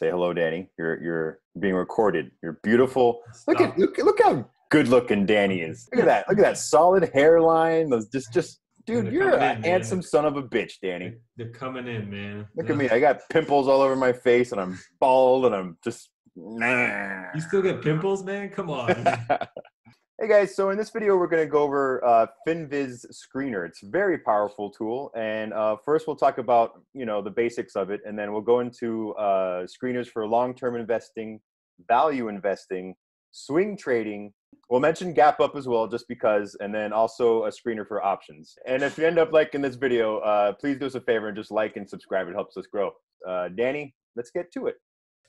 Say hello, Danny. You're you're being recorded. You're beautiful. Look at look look how good looking Danny is. Look at that. Look at that solid hairline. Those just just dude, you're a coming in, man. handsome son of a bitch, Danny. They're coming in, man. Look at me. I got pimples all over my face and I'm bald and I'm just nah. You still get pimples, man? Come on. hey guys, so in this video we're going to go over uh, FinViz Screener. It's a very powerful tool, and uh, first we'll talk about you know the basics of it, and then we'll go into uh, screeners for long-term investing, value investing, swing trading. We'll mention gap up as well, just because, and then also a screener for options. And if you end up liking this video, uh, please do us a favor and just like and subscribe. It helps us grow. Uh, Danny, let's get to it.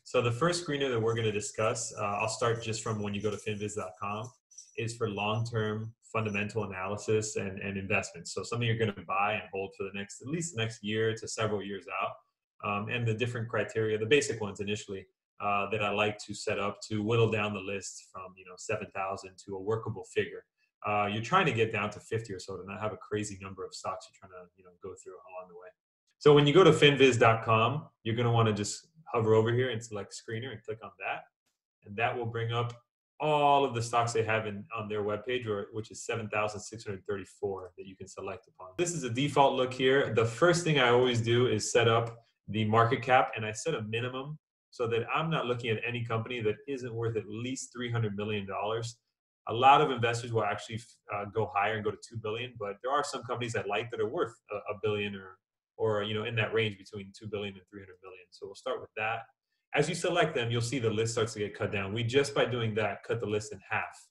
So the first screener that we're going to discuss, uh, I'll start just from when you go to finviz.com, is for long-term fundamental analysis and, and investments. So something you're going to buy and hold for the next, at least the next year to several years out. Um, and the different criteria, the basic ones initially, uh, that I like to set up to whittle down the list from, you know, 7,000 to a workable figure. Uh, you're trying to get down to 50 or so to not have a crazy number of stocks you're trying to, you know, go through along the way. So when you go to finviz.com, you're going to want to just hover over here and select screener and click on that. And that will bring up all of the stocks they have in, on their webpage, or which is 7,634 that you can select upon. This is a default look here. The first thing I always do is set up the market cap and I set a minimum so that I'm not looking at any company that isn't worth at least $300 million. A lot of investors will actually uh, go higher and go to 2 billion, but there are some companies I like that are worth a, a billion or or you know in that range between 2 billion and 300 million so we'll start with that as you select them you'll see the list starts to get cut down. We just by doing that cut the list in half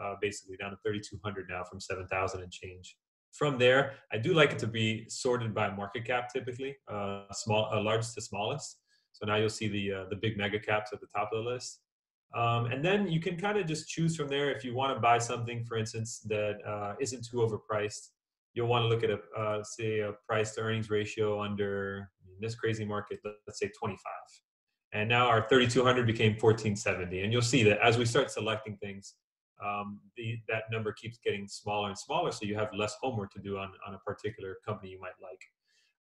uh, basically down to 3200 now from 7000 and change. From there i do like it to be sorted by market cap typically uh, small uh, largest to smallest. So now you'll see the uh, the big mega caps at the top of the list. Um, and then you can kind of just choose from there if you want to buy something for instance that uh, not too overpriced. You'll want to look at a uh, say a price to earnings ratio under in this crazy market let's say 25 and now our 3200 became 1470 and you'll see that as we start selecting things um, the, that number keeps getting smaller and smaller so you have less homework to do on, on a particular company you might like.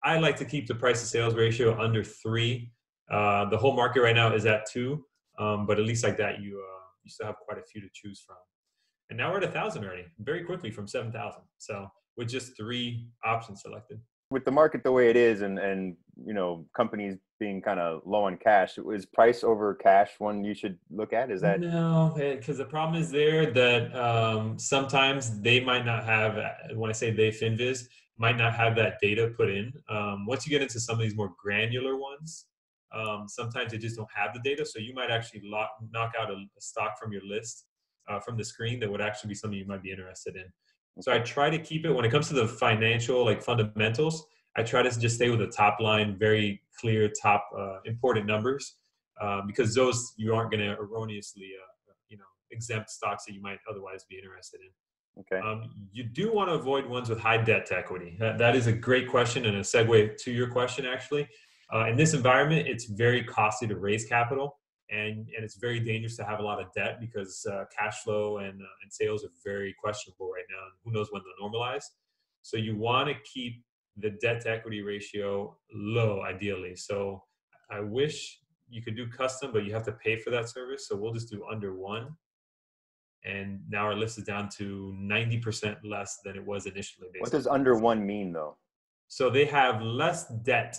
I like to keep the price to sales ratio under three. Uh, the whole market right now is at two um, but at least like that you uh, you still have quite a few to choose from. And now we're at a thousand already very quickly from 7000 so with just three options selected. With the market the way it is, and and you know companies being kind of low on cash, is price over cash one you should look at? Is that no? Because the problem is there that um, sometimes they might not have. When I say they, Finviz might not have that data put in. Um, once you get into some of these more granular ones, um, sometimes they just don't have the data. So you might actually lock, knock out a, a stock from your list uh, from the screen that would actually be something you might be interested in. So I try to keep it when it comes to the financial like fundamentals. I try to just stay with the top line, very clear top uh, important numbers, uh, because those you aren't going to erroneously, uh, you know, exempt stocks that you might otherwise be interested in. Okay. Um, you do want to avoid ones with high debt to equity. That, that is a great question and a segue to your question actually. Uh, in this environment, it's very costly to raise capital and and it's very dangerous to have a lot of debt because uh, cash flow and uh, and sales are very questionable right now. And who knows when they'll normalize? So you want to keep the debt to equity ratio low, ideally. So I wish you could do custom, but you have to pay for that service. So we'll just do under one. And now our list is down to 90% less than it was initially. What does under one mean though? So they have less debt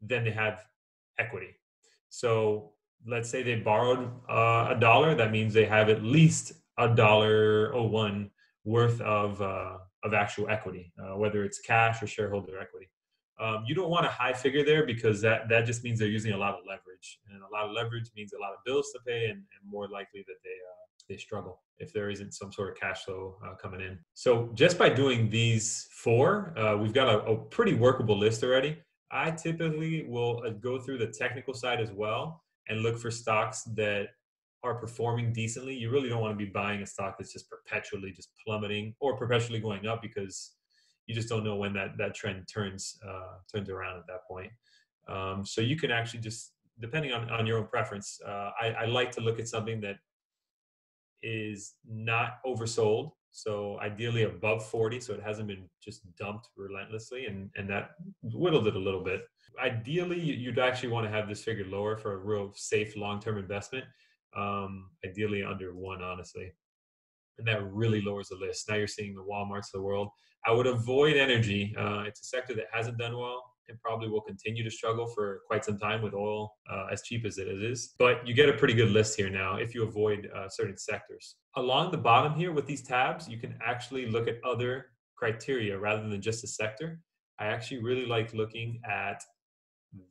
than they have equity. So let's say they borrowed uh, a dollar, that means they have at least a dollar oh one worth of uh, of actual equity, uh, whether it's cash or shareholder equity. Um, you don't want a high figure there because that that just means they're using a lot of leverage, and a lot of leverage means a lot of bills to pay, and, and more likely that they uh, they struggle if there isn't some sort of cash flow uh, coming in. So just by doing these four, uh, we've got a, a pretty workable list already. I typically will go through the technical side as well and look for stocks that are performing decently. You really don't want to be buying a stock that's just perpetually just plummeting or perpetually going up because you just don't know when that that trend turns uh, turns around at that point. Um, so you can actually just depending on, on your own preference. Uh, I, I like to look at something that is not oversold So ideally above 40, so it hasn't been just dumped relentlessly, and and that whittled it a little bit. Ideally, you'd actually want to have this figure lower for a real safe long-term investment. Um, ideally under one, honestly, and that really lowers the list. Now you're seeing the WalMarts of the world. I would avoid energy. Uh, it's a sector that hasn't done well and probably will continue to struggle for quite some time with oil uh, as cheap as it is. But you get a pretty good list here now if you avoid uh, certain sectors. Along the bottom here with these tabs, you can actually look at other criteria rather than just a sector. I actually really like looking at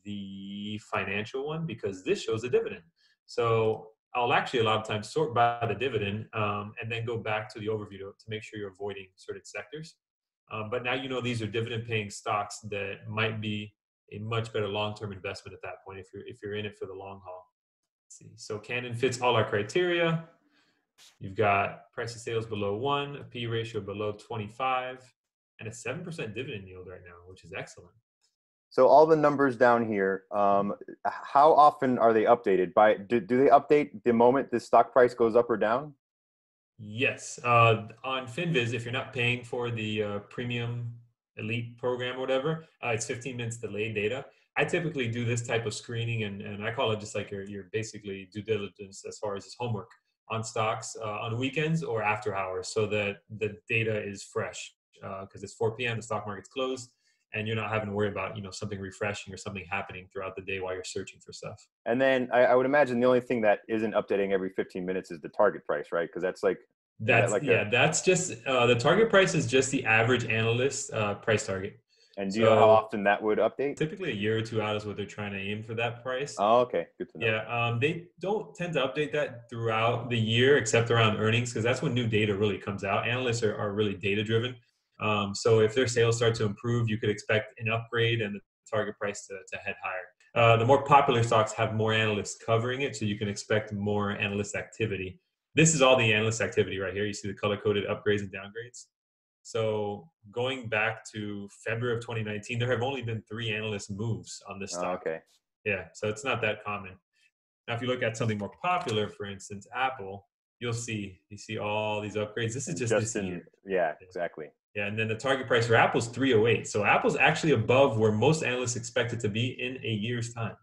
the financial one because this shows a dividend. So I'll actually a lot of times sort by the dividend um, and then go back to the overview to, to make sure you're avoiding certain sectors. Um, but now you know these are dividend paying stocks that might be a much better long term investment at that point if you're if you're in it for the long haul. Let's see, so Canon fits all our criteria. You've got price to sales below one, a P ratio below 25, and a 7% dividend yield right now, which is excellent. So all the numbers down here, um, how often are they updated? By do, do they update the moment the stock price goes up or down? Yes, uh, on Finviz, if you're not paying for the uh, premium elite program or whatever, uh, it's 15 minutes delayed data. I typically do this type of screening, and, and I call it just like your, your basically due diligence as far as his homework on stocks uh, on weekends or after hours, so that the data is fresh. Because uh, it's 4 p.m., the stock market's closed, and you're not having to worry about you know something refreshing or something happening throughout the day while you're searching for stuff. And then I, I would imagine the only thing that isn't updating every 15 minutes is the target price, right? Because that's like that's like yeah, a, that's just uh, the target price is just the average analyst uh, price target. And do you so, know how often that would update? Typically, a year or two out is what they're trying to aim for that price. Oh, okay, good to know. Yeah, um, they don't tend to update that throughout the year, except around earnings, because that's when new data really comes out. Analysts are, are really data driven. Um, so if their sales start to improve, you could expect an upgrade and the target price to, to head higher. Uh, the more popular stocks have more analysts covering it, so you can expect more analyst activity. This is all the analyst activity right here. You see the color coded upgrades and downgrades. So going back to February of 2019, there have only been three analyst moves on this stock. Oh, okay. Yeah, so it's not that common. Now, if you look at something more popular, for instance, Apple, you'll see you see all these upgrades. This is just, just this in, year. Yeah, exactly. Yeah, and then the target price for Apple's 308. So Apple's actually above where most analysts expect it to be in a year's time.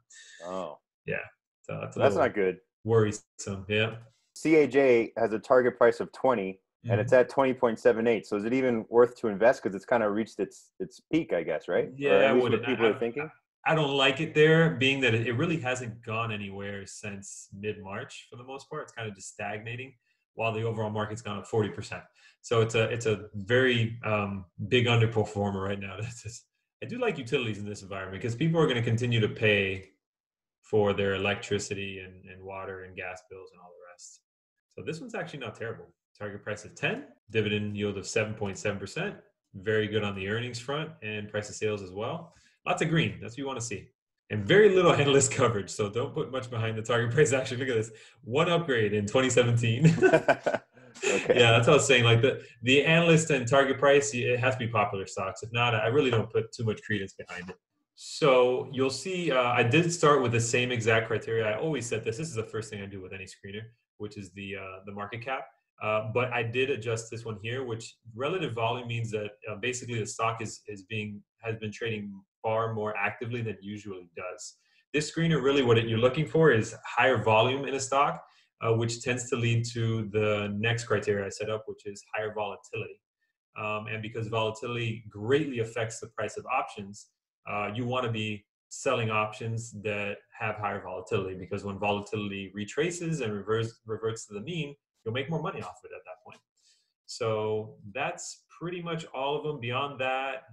Oh. Yeah. So that's, that's not good. Worrisome. Yeah. CAJ has a target price of 20 mm-hmm. and it's at 20.78. So is it even worth to invest because it's kind of reached its its peak, I guess, right? Yeah, what people I, are thinking. I, I don't like it there, being that it really hasn't gone anywhere since mid March for the most part. It's kind of just stagnating while the overall market's gone up 40%. So it's a it's a very um, big underperformer right now. I do like utilities in this environment because people are going to continue to pay for their electricity and, and water and gas bills and all the rest. So this one's actually not terrible. Target price of 10, dividend yield of 7.7%. Very good on the earnings front and price of sales as well. Lots of green. That's what you want to see. And very little analyst coverage. So don't put much behind the target price. Actually, look at this. One upgrade in 2017. okay. Yeah, that's what I was saying. Like the the analyst and target price, it has to be popular stocks. If not, I really don't put too much credence behind it. So you'll see, uh, I did start with the same exact criteria. I always said this. This is the first thing I do with any screener which is the uh, the market cap. Uh, but I did adjust this one here, which relative volume means that uh, basically the stock is is being has been trading far more actively than usually does. This screener really what you're looking for is higher volume in a stock, uh, which tends to lead to the next criteria I set up, which is higher volatility. Um, and because volatility greatly affects the price of options, uh, you want to be selling options that have higher volatility because when volatility retraces and reverse, reverts to the mean, you'll make more money off of it at that point. So that's pretty much all of them. Beyond that,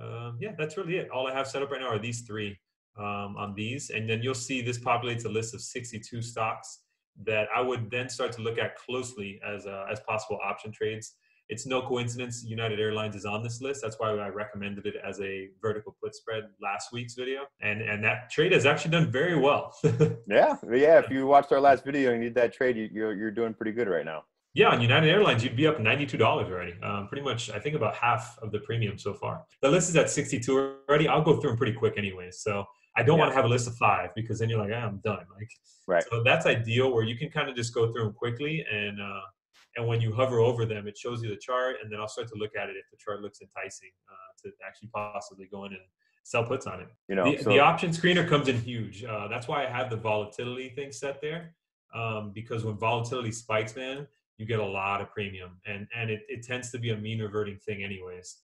um, yeah, that's really it. All I have set up right now are these three um, on these. And then you'll see this populates a list of 62 stocks that I would then start to look at closely as, uh, as possible option trades it's no coincidence United Airlines is on this list. That's why I recommended it as a vertical put spread last week's video. And and that trade has actually done very well. yeah, yeah. If you watched our last video and you did that trade, you, you're you're doing pretty good right now. Yeah, on United Airlines, you'd be up ninety-two dollars already. Um, pretty much, I think about half of the premium so far. The list is at sixty-two already. I'll go through them pretty quick, anyway. So I don't yeah. want to have a list of five because then you're like, ah, I'm done. Like, right. So that's ideal where you can kind of just go through them quickly and uh, And when you hover over them, it shows you the chart, and then I'll start to look at it if the chart looks enticing uh, to actually possibly go in and sell puts on it. You know, the, so, the option screener comes in huge. Uh, that's why I have the volatility thing set there, um, because when volatility spikes, man, you get a lot of premium, and and it, it tends to be a mean reverting thing, anyways.